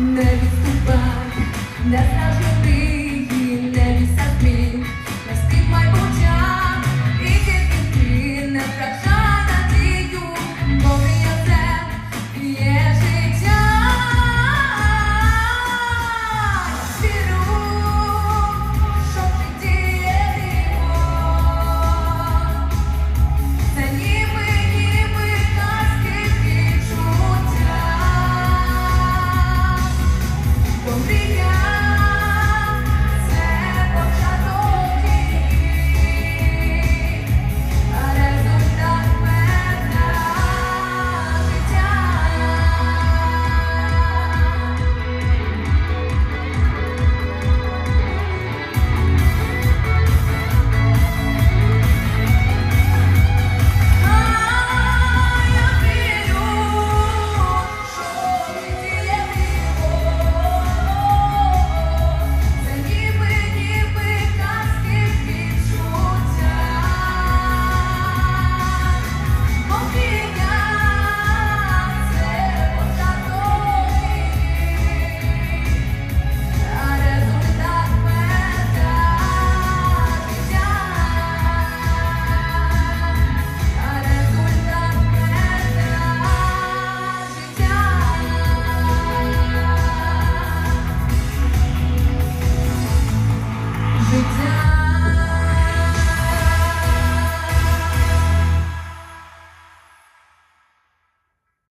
не відступай, не завжди ти. Diga